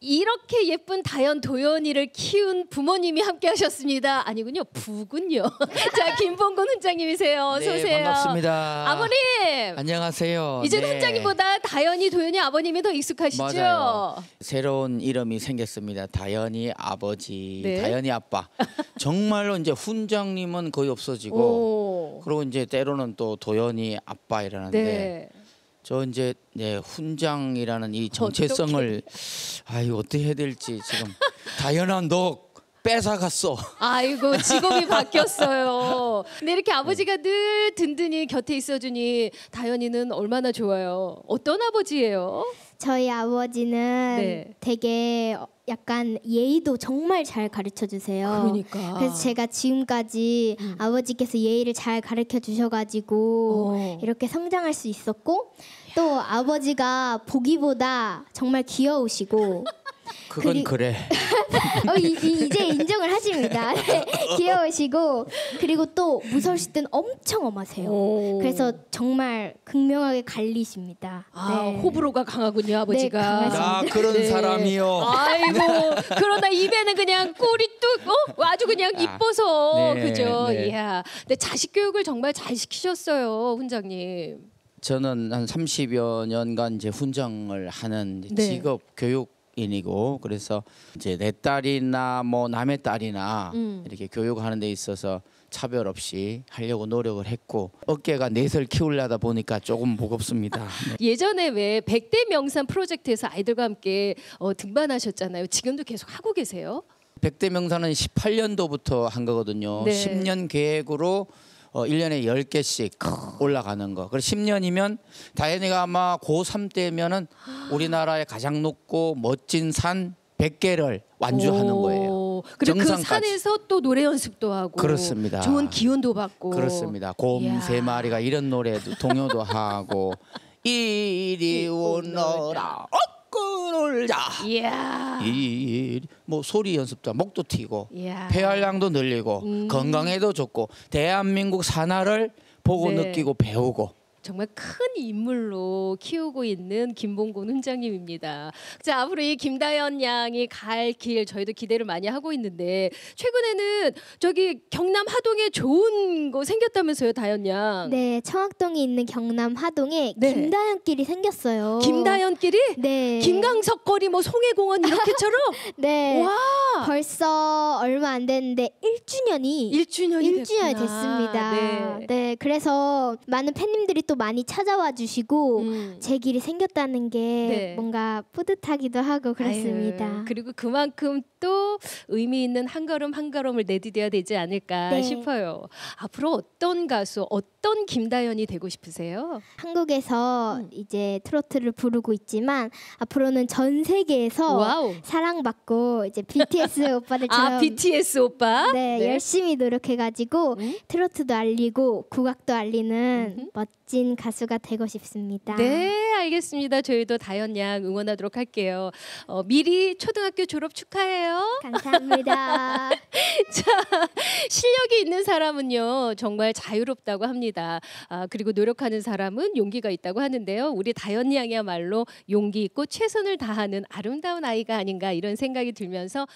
이렇게 예쁜 다현 도연이를 키운 부모님이 함께 하셨습니다. 아니군요. 부군요. 자, 김봉근 훈장님이세요. 어서 네, 오세요. 반갑습니다. 아버님. 안녕하세요. 이제 네. 훈장님보다 다현이 도연이 아버님이 더 익숙하시죠? 맞아요. 새로운 이름이 생겼습니다. 다현이 아버지, 네. 다현이 아빠. 정말로 이제 훈장님은 거의 없어지고 오. 그리고 이제 때로는 또 도연이 아빠 이라는데 네. 저 이제 네 훈장이라는 이 정체성을 아유 어떻게 해야 될지 지금 다현아 너 뺏어갔어. 아이고 직업이 바뀌었어요. 근데 이렇게 아버지가 늘 든든히 곁에 있어주니 다현이는 얼마나 좋아요. 어떤 아버지예요? 저희 아버지는 네. 되게 약간 예의도 정말 잘 가르쳐 주세요. 그러니까. 그래서 제가 지금까지 음. 아버지께서 예의를 잘 가르쳐 주셔가지고 어. 이렇게 성장할 수 있었고 또 아버지가 보기보다 정말 귀여우시고 그건 그리- 그래. 어, 이, 이, 제 인정을 하십니다. 네, 귀여우시고 그리고 또 무서우실 땐 엄청 엄하세요. 오. 그래서 정말 극명하게 갈리십니다. 아, 네. 호불호가 강하군요 아버지가. 강하십니다. 나 그런 네. 사람이요. 아이고 그러나 입에는 그냥 꿀이 뚝 어? 아주 그냥 아, 이뻐서 네, 그죠. 네. 이야. 근데 자식 교육을 정말 잘 시키셨어요 훈장님. 저는 한 30여 년간 이제 훈장을 하는 네. 직업 교육인이고 그래서 이제 내 딸이나 뭐 남의 딸이나 음. 이렇게 교육하는 데 있어서 차별 없이 하려고 노력을 했고 어깨가 넷을 키우려다 보니까 조금 무겁습니다. 네. 예전에 왜 백대 명산 프로젝트에서 아이들과 함께 어, 등반하셨잖아요. 지금도 계속 하고 계세요? 백대 명산은 18년도부터 한 거거든요. 네. 10년 계획으로 어 1년에 10개씩 올라가는 거. 그리고 10년이면 다현이가 아마 고3 때면은 우리나라의 가장 높고 멋진 산 100개를 완주하는 오, 거예요. 그리고 그 정상까지. 산에서 또 노래 연습도 하고 그렇습니다. 좋은 기운도 받고 그렇습니다. 곰. 세 마리가 이런 노래도 동요도 하고 이리 오너라 얻고 놀자. 이야. 이뭐 소리 연습도 목도 튀고. 폐활량도 늘리고 음. 건강에도 좋고 대한민국 산하를 보고 네. 느끼고 배우고 정말 큰 인물로 키우고 있는 김봉곤 훈장님입니다. 자 앞으로 이 김다현 양이 갈 길 저희도 기대를 많이 하고 있는데 최근에는 저기 경남 하동에 좋은 거 생겼다면서요, 다현 양? 네, 청학동에 있는 경남 하동에 네. 김다현길이 생겼어요. 김다현끼리 네. 김강석 거리 뭐 송해공원 이렇게처럼 네. 와 벌써 얼마 안 됐는데 1주년이 1주년이 1주년이 됐구나. 됐습니다. 네. 네. 그래서 많은 팬님들이 또 많이 찾아와 주시고 음. 제 길이 생겼다는 게 네. 뭔가 뿌듯하기도 하고 그렇습니다. 아유, 그리고 그만큼 또 의미 있는 한 걸음 한 걸음을 내디뎌야 되지 않을까 네. 싶어요. 앞으로 어떤 가수, 어떤 김다현이 되고 싶으세요? 한국에서 음. 이제 트로트를 부르고 있지만 앞으로는 전 세계에서 wow. 사랑받고 이제 BTS 오빠들처럼 아 BTS 오빠. 네, 열심히 노력해가지고 음? 트로트도 알리고 국악도 알리는 음흠. 멋진 가수가 되고 싶습니다. 네, 알겠습니다. 저희도 다현 양 응원하도록 할게요. 어, 미리 초등학교 졸업 축하해요. 감사합니다. 자, 실력이 있는 사람은요 정말 자유롭다고 합니다. 아, 그리고 노력하는 사람은 용기가 있다고 하는데요. 우리 다현 양이야말로 용기 있고 최선을 다하는 아름다운 아이가 아닌가 이런 생각이 들면서